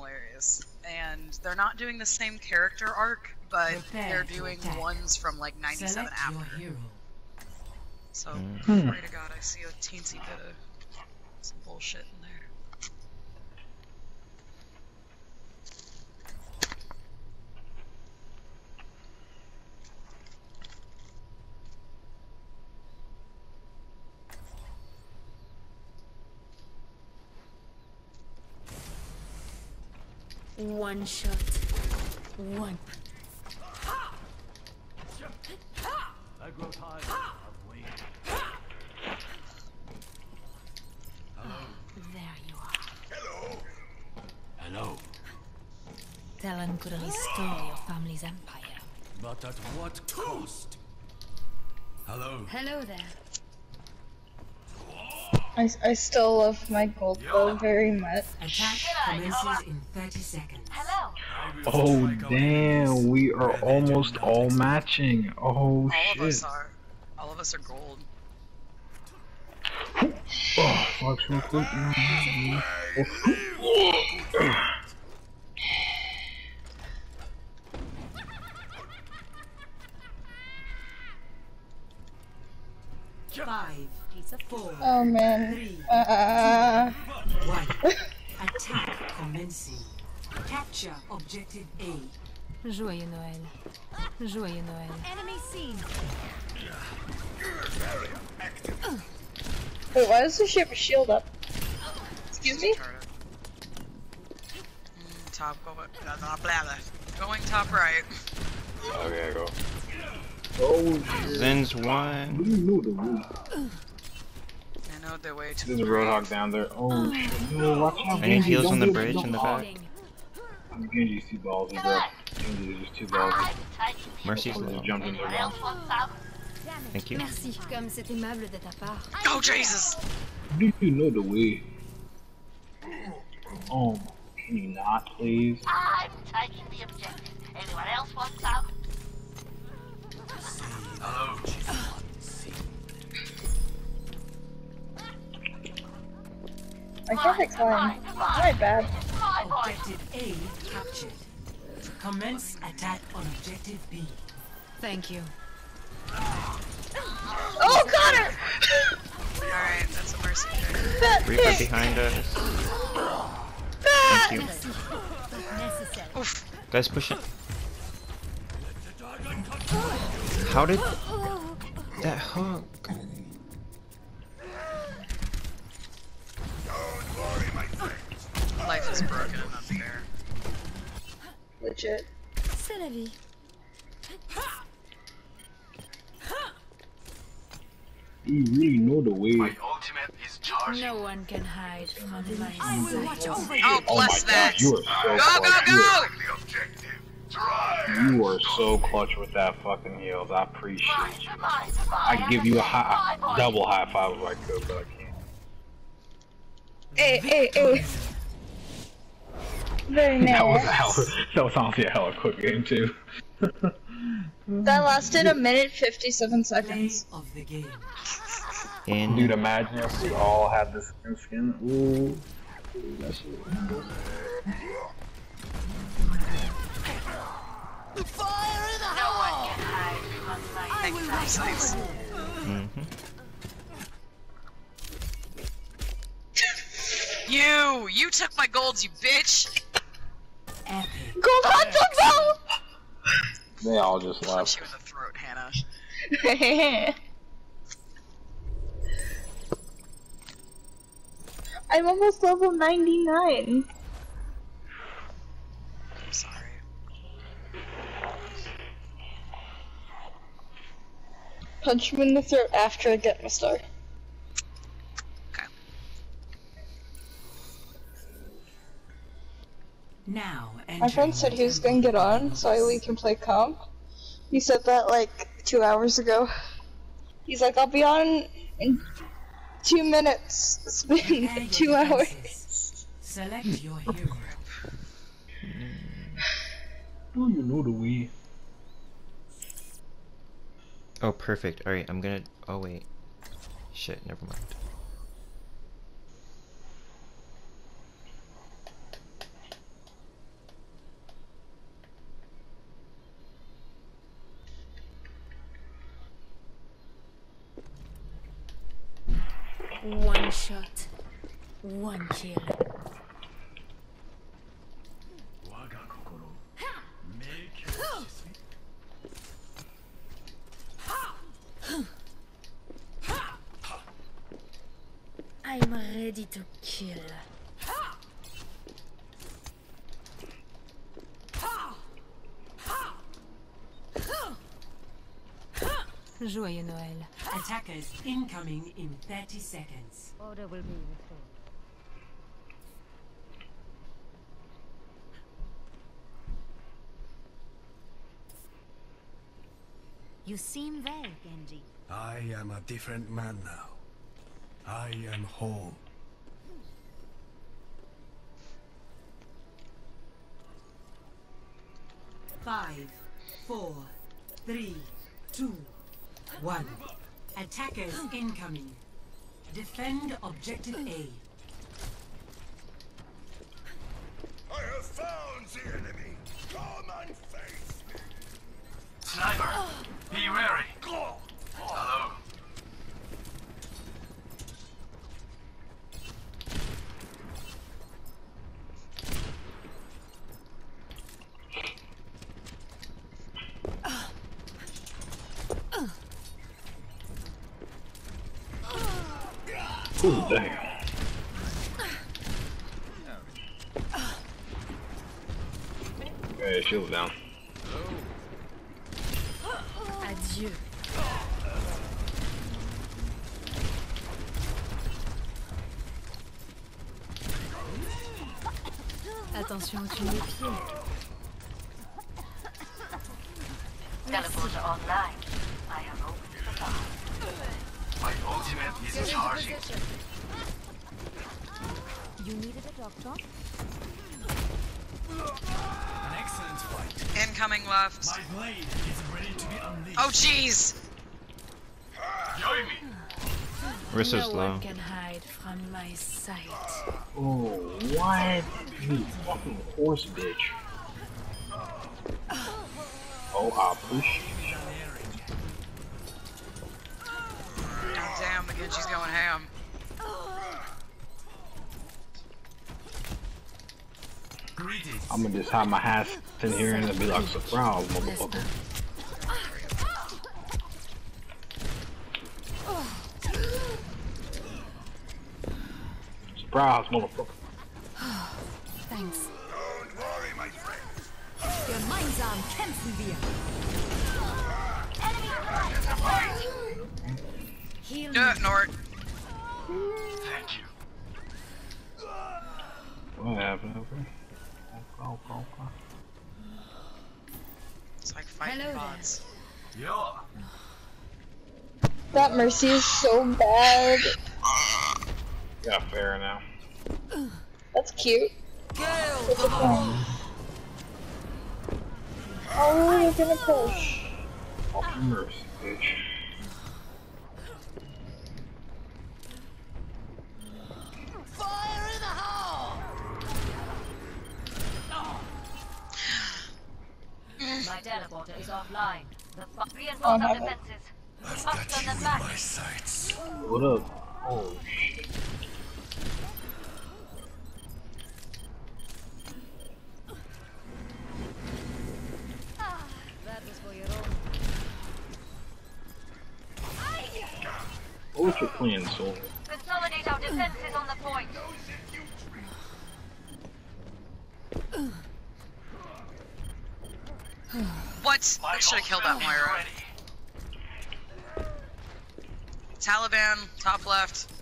hilarious. And they're not doing the same character arc, but Prepare they're doing attack. ones from like 97 Select your after. hero. So, Hmm. pray to God I see a teensy bit of some bullshit in there. One shot. One. I grow tired of waiting. There you are. Hello. Hello. Talon could restore your family's empire. But at what cost? Hello. Hello there. I, I still love my gold bow very much. Attack commences in 30 seconds. Oh damn, we are almost all matching. Oh All of us are. All of us are gold. Oh, fuck, real quick. Five, four, Oh man. three, Uh, one. Attack commencing. Capture objective A. Joyeux Noël. Joyeux Noël. Enemy seen. wait, why does the ship a shield up? Excuse me? Retarded. Top going. Blah, blah, blah, blah. Going top right. Okay, I go. Oh shit. Zen's one. What do you know the rule? I know the way to There's a Roadhog down there. Oh, oh shit. No, watch out. I need heals on the do it, bridge don't- in the oh, back. Genji's too ballsy, bro. Genji's just too ballsy. Mercy's I low. jumped in there wrong. Thank you. Merci, comme c'est aimable de ta part. Oh Jesus! Do you know the way? Oh, can you not, please? I'm taking the objective. Anyone else want some? I can't decline. My bad. Objective A captured. Commence attack on objective B. Thank you. Oh, Connor! Alright, that's a mercy pick. That Reaper pick! behind us. That! Thank you. Oof. Guys, push it. How did that hook? Is broken and unfair. Legit. C'est la vie. You really know the way? My ultimate is charging. No one can hide from my sight. Oh, Oh my bless that! god, you are so Go, clutch. go, You go! The are- You are so clutch with that fucking heals. I appreciate you. I'd give you a high, double high five if I could, but I can't. Hey, hey, hey. Very That was a hell. That was honestly a hella quick game too. That lasted a minute 57 seconds. of the game. In Dude, imagine if we all had the skin skin. Ooh. That shit. No one can hide from my Thank you for the sights. Mhm. You! You took my golds, you bitch! Epic. Gold Hunter They all just Punch left. you in the throat, Hannah. Bow! I'm almost level 99. I'm sorry. Punch him in the throat after I get my star. My friend said he was gonna get on so we can play comp. He said that like two hours ago. He's like, I'll be on in two minutes. It's been two hours. Select your hero. Do you know the way? Oh, perfect. Alright, I'm gonna. Oh, wait. Shit, never mind. One shot. One kill. I'm ready to kill. Joyeux Noël. Attackers incoming in 30 seconds. Order will be restored. You seem well, Genji. I am a different man now. I am whole. Five, four, three, two, one. Attackers incoming. Defend objective A. I have found the enemy. Come and face me. Sniper, be wary. Ooh, damn. Okay, shield down. Adieu. Attention, tu mets pied. Teleporter online. Charging. You needed a doctor? An excellent fight. Incoming left. My blade is ready to be unleashed. Oh jeez! Join me. Rissa's no low. can hide from my sight. Oh, what? You fucking horse bitch. Oh, I appreciate you. Damn, the Genji's going ham. I'm gonna just hide my ass in here and be like, surprise, motherfucker. Surprise, motherfucker. Do me. it, Nort. Thank you. What happened over here? Oh, oh, oh. It's like fighting Hello bots. Yo. That Mercy is so bad. Got fair now. That's cute. Oh, you're gonna push. Fucking mercy, bitch. Fire in the hole! My teleporter is offline. The fu- reinforce Oh, our defenses. I've got on you the in back. my sights. What up? Oh, shit. That was for your own. What was your plan, Soul? Consolidate our defenses on the point. What? I should have killed that Moira. Taliban, top left.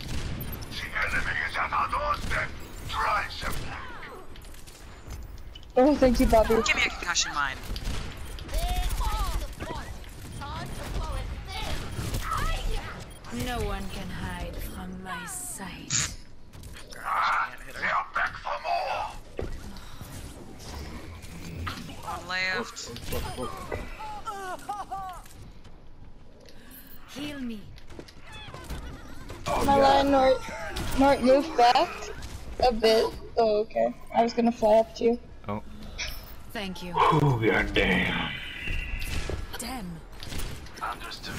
The enemy is at our doorstep. Try some. Oh, thank you, Bobby. Give me a concussion mine. No one can hide from my sight. Ah, left. Heal me. Oh, My God. line, Nort. Nort, move back a bit. Oh, okay. I was gonna fly up to you. Oh. Thank you. Oh, goddamn. Damn. Damn. Understood.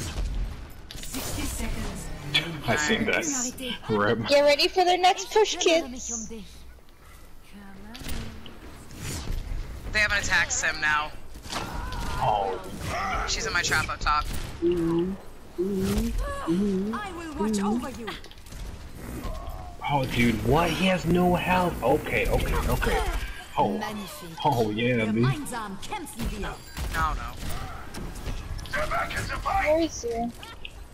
60 seconds. I seen that. Rip. Get ready for their next push, kids. They have an attack sim now. Oh, She's in my trap up top. I will watch over you. oh, dude, what? He has no health. Okay, okay, okay. Oh, oh yeah, dude. Gemeinsam kämpfen wir. No, no. They're back in the fight. Where is he?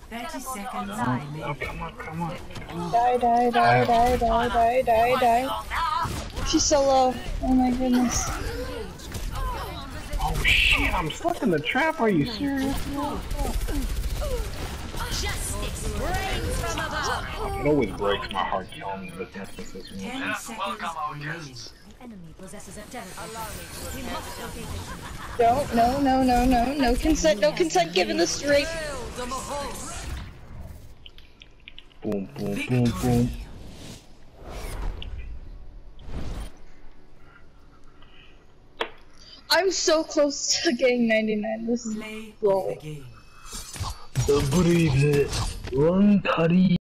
30 seconds Oh, remaining. come on, come on. Die, die, die, die, die, die, die, die. She's so low. Oh my goodness. Oh shit, I'm stuck in the trap. Are you serious? It always breaks my heart killing the business this one. 10 seconds remaining. Enemy possesses a teleporter. We must locate it. Don't, no, no, no, no, no consent, no consent given the straight. Boom, boom, boom, boom. I'm so close to getting 99. This is Play of Roll. the game. Breathe it. Run, Teddy.